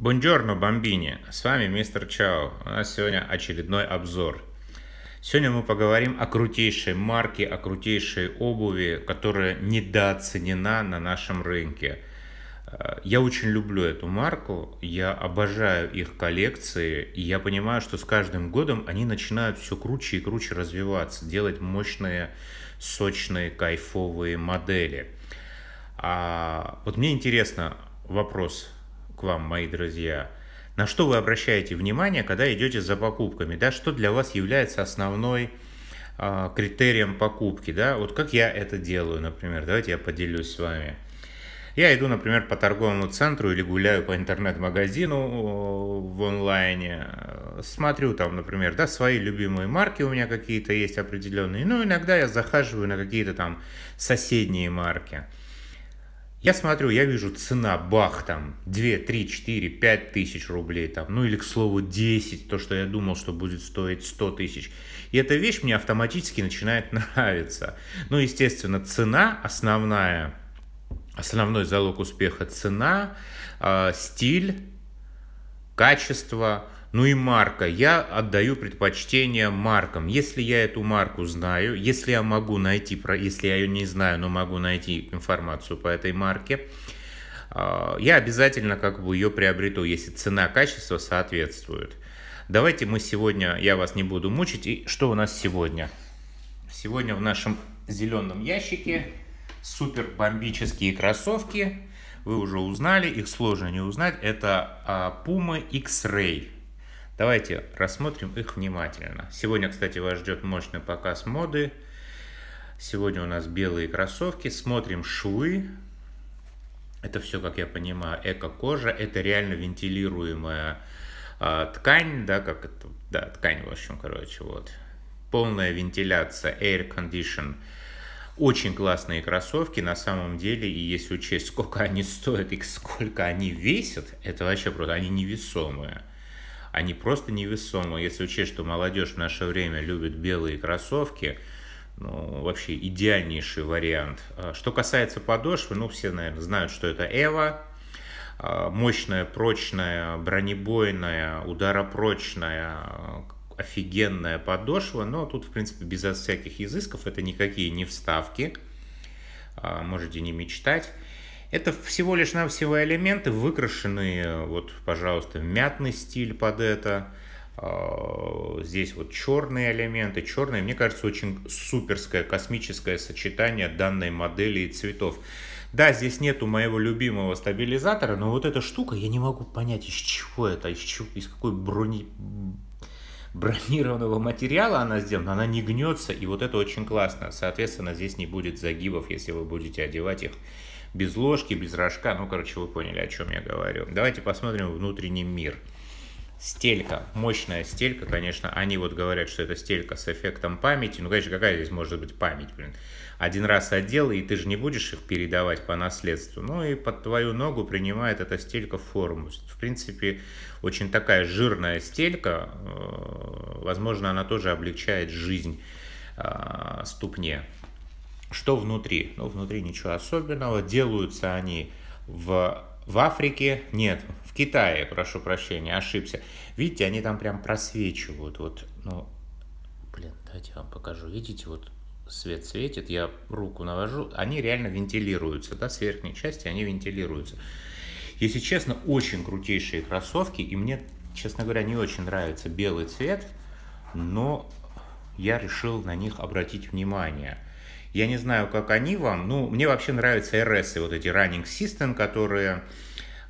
Бонжорно, бомбини! С вами мистер Чао. У нас сегодня очередной обзор. Сегодня мы поговорим о крутейшей марке, о крутейшей обуви, которая недооценена на нашем рынке. Я очень люблю эту марку, я обожаю их коллекции, и я понимаю, что с каждым годом они начинают все круче и круче развиваться, делать мощные, сочные, кайфовые модели. А вот мне интересно вопрос, к вам, мои друзья. На что вы обращаете внимание, когда идете за покупками? Да, что для вас является основной э, критерием покупки? Да? Вот как я это делаю, например. Давайте я поделюсь с вами. Я иду, например, по торговому центру или гуляю по интернет-магазину в онлайне, смотрю там, например, да, свои любимые марки у меня какие-то есть определенные, ну, иногда я захаживаю на какие-то там соседние марки. Я смотрю, я вижу цена, бах, там, 2, 3, 4, 5 тысяч рублей, там, ну или, к слову, 10, то, что я думал, что будет стоить 100 тысяч. И эта вещь мне автоматически начинает нравиться. Ну, естественно, цена основная, основной залог успеха – цена, э, стиль, качество – ну и марка. Я отдаю предпочтение маркам. Если я эту марку знаю, если я могу найти, если я ее не знаю, но могу найти информацию по этой марке, а, я обязательно как бы ее приобрету, если цена-качество соответствует. Давайте мы сегодня, я вас не буду мучить. И что у нас сегодня? Сегодня в нашем зеленом ящике супер бомбические кроссовки. Вы уже узнали, их сложно не узнать. Это а, Puma X-Ray. Давайте рассмотрим их внимательно. Сегодня, кстати, вас ждет мощный показ моды. Сегодня у нас белые кроссовки. Смотрим швы. Это все, как я понимаю, эко-кожа. Это реально вентилируемая э, ткань, да, как это, да, ткань, в общем, короче, вот. Полная вентиляция, air condition. Очень классные кроссовки на самом деле, и если учесть, сколько они стоят и сколько они весят, это вообще просто, они невесомые они просто невесомы. Если учесть, что молодежь в наше время любит белые кроссовки, ну, вообще идеальнейший вариант. А, что касается подошвы, ну, все, наверное, знают, что это Эва. А, мощная, прочная, бронебойная, ударопрочная, офигенная подошва. Но тут, в принципе, без всяких изысков. Это никакие не вставки. А, можете не мечтать. Это всего лишь навсего элементы, выкрашенные, вот, пожалуйста, мятный стиль под это. А, здесь вот черные элементы, черные. Мне кажется, очень суперское космическое сочетание данной модели и цветов. Да, здесь нету моего любимого стабилизатора, но вот эта штука, я не могу понять, из чего это, из, чего, из какой брони, бронированного материала она сделана, она не гнется, и вот это очень классно. Соответственно, здесь не будет загибов, если вы будете одевать их без ложки, без рожка. Ну, короче, вы поняли, о чем я говорю. Давайте посмотрим внутренний мир. Стелька, мощная стелька, конечно, они вот говорят, что это стелька с эффектом памяти. Ну, конечно, какая здесь может быть память, блин? Один раз одел, и ты же не будешь их передавать по наследству. Ну и под твою ногу принимает эта стелька форму. В принципе, очень такая жирная стелька, э, возможно, она тоже облегчает жизнь э, ступне. Что внутри? Ну, внутри ничего особенного. Делаются они в, в Африке, нет, в Китае, прошу прощения, ошибся. Видите, они там прям просвечивают. Вот, ну, блин, давайте я вам покажу. Видите, вот свет светит, я руку навожу, они реально вентилируются, да, с верхней части они вентилируются. Если честно, очень крутейшие кроссовки, и мне, честно говоря, не очень нравится белый цвет, но я решил на них обратить внимание – я не знаю, как они вам. Ну, мне вообще нравятся RS, вот эти Running System, которые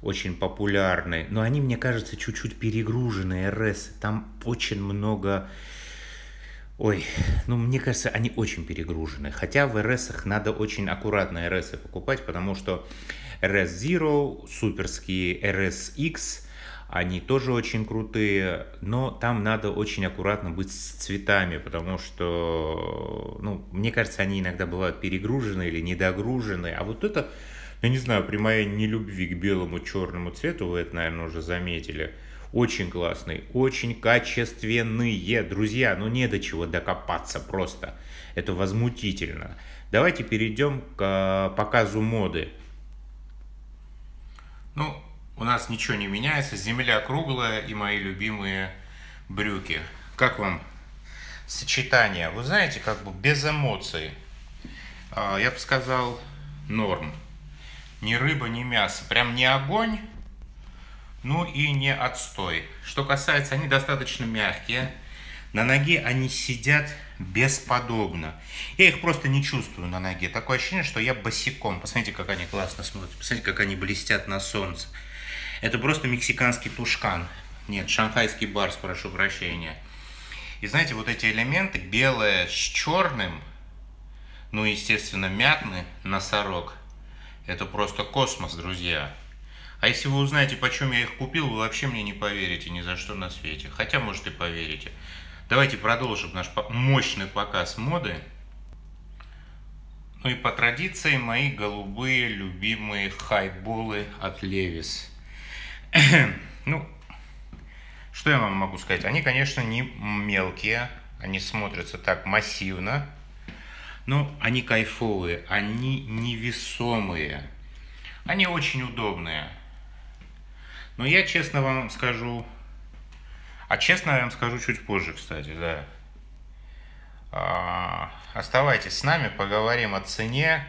очень популярны. Но они, мне кажется, чуть-чуть перегружены, RS. Там очень много... Ой, ну мне кажется, они очень перегружены. Хотя в RS надо очень аккуратно RS покупать, потому что RS Zero, суперские RS X – они тоже очень крутые, но там надо очень аккуратно быть с цветами, потому что, ну, мне кажется, они иногда бывают перегружены или недогружены, а вот это, я не знаю, при моей нелюбви к белому черному цвету, вы это, наверное, уже заметили, очень классный, очень качественные, друзья, ну не до чего докопаться просто, это возмутительно. Давайте перейдем к показу моды. Ну, у нас ничего не меняется, земля круглая и мои любимые брюки. Как вам сочетание? Вы знаете, как бы без эмоций. А, я бы сказал, норм. Ни рыба, ни мясо. Прям не огонь, ну и не отстой. Что касается, они достаточно мягкие. На ноге они сидят бесподобно. Я их просто не чувствую на ноге. Такое ощущение, что я босиком. Посмотрите, как они классно смотрят. Посмотрите, как они блестят на солнце. Это просто мексиканский тушкан. Нет, шанхайский барс, прошу прощения. И знаете, вот эти элементы, белое с черным, ну, естественно, мятный носорог, это просто космос, друзья. А если вы узнаете, почем я их купил, вы вообще мне не поверите ни за что на свете. Хотя, может, и поверите. Давайте продолжим наш мощный показ моды. Ну и по традиции мои голубые любимые хайболы от Левис. ну, что я вам могу сказать? Они, конечно, не мелкие, они смотрятся так массивно, но они кайфовые, они невесомые, они очень удобные. Но я честно вам скажу, а честно я вам скажу чуть позже, кстати, да. А, оставайтесь с нами, поговорим о цене,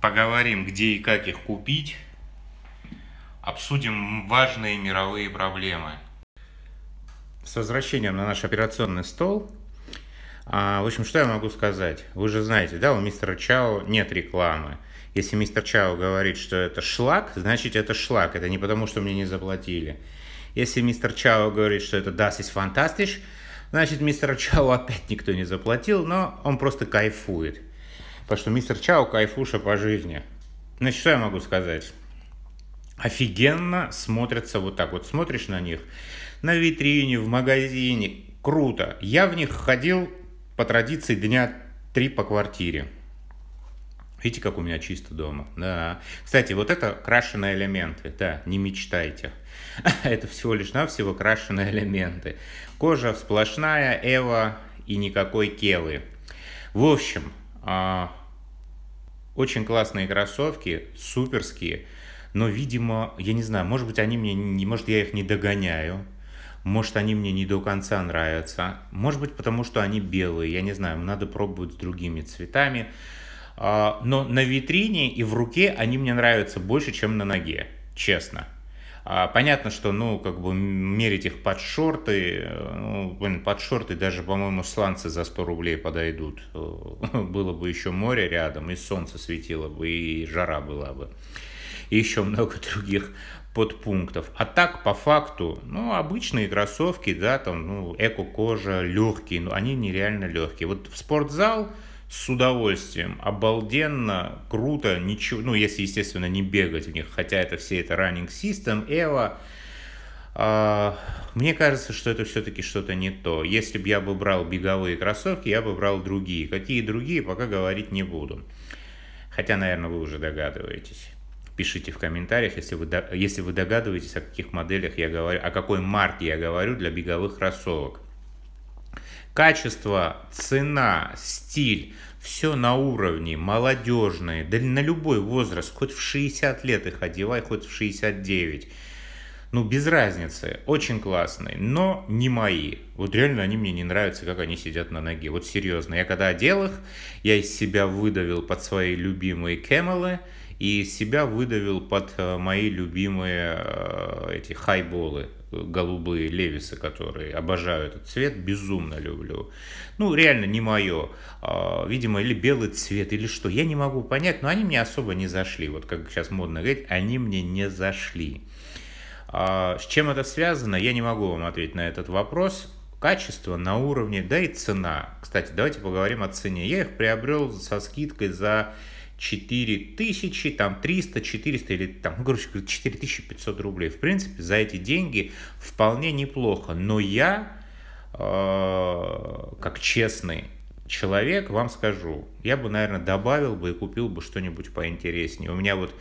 поговорим, где и как их купить, обсудим важные мировые проблемы. С возвращением на наш операционный стол. А, в общем, что я могу сказать? Вы же знаете, да, у мистера Чао нет рекламы. Если мистер Чао говорит, что это шлак, значит это шлак. Это не потому, что мне не заплатили. Если мистер Чао говорит, что это das ist fantastisch, значит мистер Чао опять никто не заплатил, но он просто кайфует. Потому что мистер Чао кайфуша по жизни. Значит, что я могу сказать? Офигенно смотрятся вот так вот. Смотришь на них на витрине, в магазине. Круто. Я в них ходил по традиции дня три по квартире. Видите, как у меня чисто дома? Да. Кстати, вот это крашеные элементы. Да, не мечтайте. это всего лишь навсего крашеные элементы. Кожа сплошная, эва и никакой кевы. В общем, а, очень классные кроссовки, суперские. Но, видимо, я не знаю, может быть, они мне не, может, я их не догоняю. Может, они мне не до конца нравятся. Может быть, потому что они белые. Я не знаю, надо пробовать с другими цветами. А, но на витрине и в руке они мне нравятся больше, чем на ноге, честно. А, понятно, что, ну, как бы мерить их под шорты, ну, блин, под шорты даже, по-моему, сланцы за 100 рублей подойдут. Было бы еще море рядом, и солнце светило бы, и жара была бы. И еще много других подпунктов. А так, по факту, ну, обычные кроссовки, да, там, ну, эко-кожа, легкие, но они нереально легкие. Вот в спортзал с удовольствием, обалденно, круто, ничего, ну, если, естественно, не бегать в них, хотя это все это Running System, Evo, а, мне кажется, что это все-таки что-то не то. Если бы я бы брал беговые кроссовки, я бы брал другие. Какие другие, пока говорить не буду. Хотя, наверное, вы уже догадываетесь. Пишите в комментариях, если вы, если вы догадываетесь, о каких моделях я говорю, о какой марке я говорю для беговых кроссовок. Качество, цена, стиль, все на уровне, молодежные, да на любой возраст, хоть в 60 лет их одевай, хоть в 69. Ну, без разницы, очень классные, но не мои. Вот реально они мне не нравятся, как они сидят на ноге. Вот серьезно, я когда одел их, я из себя выдавил под свои любимые кэмелы, и себя выдавил под э, мои любимые э, эти хайболы голубые левисы, которые обожаю этот цвет, безумно люблю. Ну, реально не мое. А, видимо, или белый цвет, или что. Я не могу понять, но они мне особо не зашли. Вот как сейчас модно говорить, они мне не зашли. А, с чем это связано, я не могу вам ответить на этот вопрос. Качество на уровне, да и цена. Кстати, давайте поговорим о цене. Я их приобрел со скидкой за 4000, там 300, 400 или там, ну, короче, 4500 рублей. В принципе, за эти деньги вполне неплохо. Но я, э, как честный человек, вам скажу, я бы, наверное, добавил бы и купил бы что-нибудь поинтереснее. У меня вот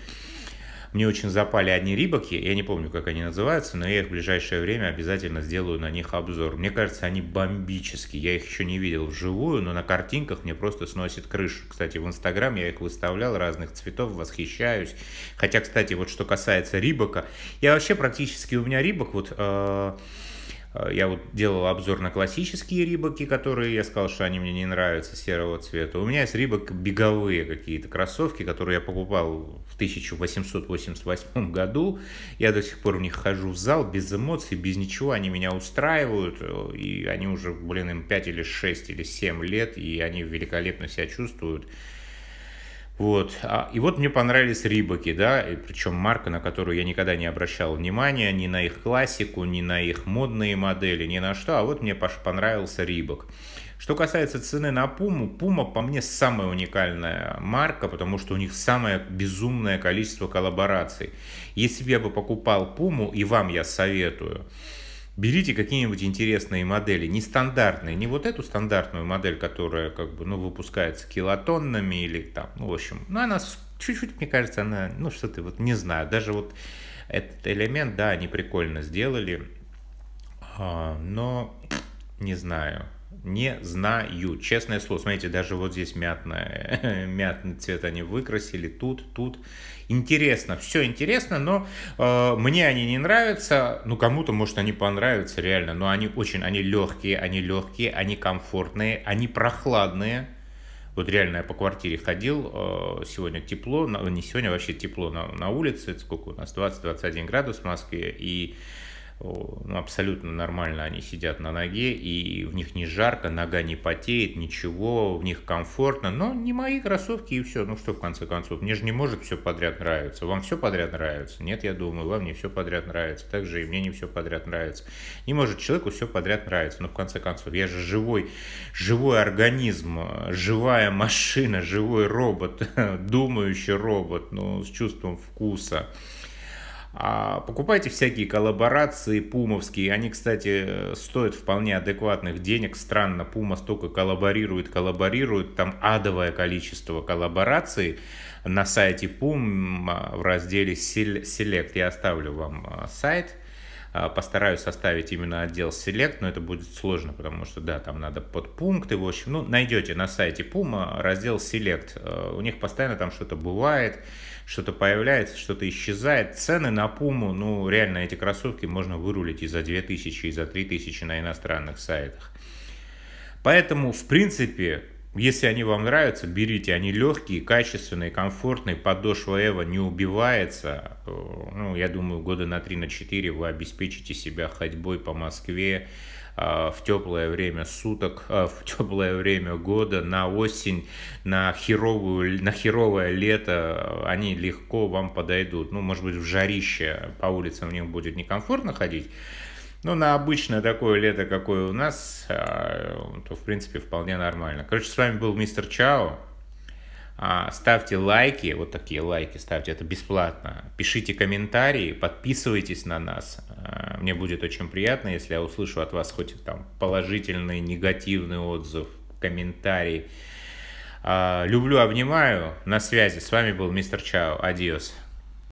Мне очень запали одни рибаки, я не помню, как они называются, но я их в ближайшее время обязательно сделаю на них обзор. Мне кажется, они бомбические. Я их еще не видел вживую, но на картинках мне просто сносит крышу. Кстати, в Инстаграм я их выставлял разных цветов, восхищаюсь. Хотя, кстати, вот что касается рибака, я вообще практически у меня рибак вот... Э, я вот делал обзор на классические рибаки, которые я сказал, что они мне не нравятся серого цвета. У меня есть рибак беговые какие-то кроссовки, которые я покупал в 1888 году. Я до сих пор в них хожу в зал без эмоций, без ничего. Они меня устраивают. И они уже, блин, им 5 или 6 или 7 лет, и они великолепно себя чувствуют. Вот. А, и вот мне понравились Рибаки, да, и причем марка, на которую я никогда не обращал внимания, ни на их классику, ни на их модные модели, ни на что, а вот мне понравился Рибак. Что касается цены на Пуму, Пума по мне самая уникальная марка, потому что у них самое безумное количество коллабораций. Если бы я бы покупал Пуму, и вам я советую, берите какие-нибудь интересные модели, нестандартные, не вот эту стандартную модель, которая как бы, ну, выпускается килотоннами или там, ну, в общем, ну, она чуть-чуть, мне кажется, она, ну, что-то вот, не знаю, даже вот этот элемент, да, они прикольно сделали, а, но не знаю, не знаю, честное слово. Смотрите, даже вот здесь мятное, мятный цвет они выкрасили, тут, тут. Интересно, все интересно, но э, мне они не нравятся. Ну, кому-то, может, они понравятся реально, но они очень, они легкие, они легкие, они комфортные, они прохладные. Вот реально я по квартире ходил, э, сегодня тепло, не сегодня, а вообще тепло на, на улице, сколько у нас, 20-21 градус в Москве, и ну, абсолютно нормально они сидят на ноге, и в них не жарко, нога не потеет, ничего, в них комфортно, но не мои кроссовки и все. Ну что, в конце концов, мне же не может все подряд нравиться. Вам все подряд нравится? Нет, я думаю, вам не все подряд нравится. Также и мне не все подряд нравится. Не может человеку все подряд нравиться, но в конце концов, я же живой, живой организм, живая машина, живой робот, думающий робот, ну, с чувством вкуса. А покупайте всякие коллаборации пумовские. Они, кстати, стоят вполне адекватных денег. Странно, Пума столько коллаборирует, коллаборирует. Там адовое количество коллабораций на сайте Pum в разделе Select. Я оставлю вам а, сайт. А, постараюсь составить именно отдел Select, но это будет сложно, потому что, да, там надо подпункты, в общем, ну, найдете на сайте Puma раздел Select. А, у них постоянно там что-то бывает что-то появляется, что-то исчезает. Цены на Пуму, ну, реально эти кроссовки можно вырулить и за 2000, и за 3000 на иностранных сайтах. Поэтому, в принципе, если они вам нравятся, берите. Они легкие, качественные, комфортные. Подошва Эва не убивается. Ну, я думаю, года на 3-4 на вы обеспечите себя ходьбой по Москве а, в теплое время суток, а, в теплое время года, на осень, на, херовую, на херовое лето, они легко вам подойдут. Ну, может быть, в жарище по улицам в них будет некомфортно ходить, но на обычное такое лето, какое у нас, а, то, в принципе, вполне нормально. Короче, с вами был мистер Чао. А, ставьте лайки, вот такие лайки ставьте, это бесплатно. Пишите комментарии, подписывайтесь на нас. А, мне будет очень приятно, если я услышу от вас хоть там положительный, негативный отзыв, комментарий. Люблю, обнимаю. На связи. С вами был мистер Чао. Адиос.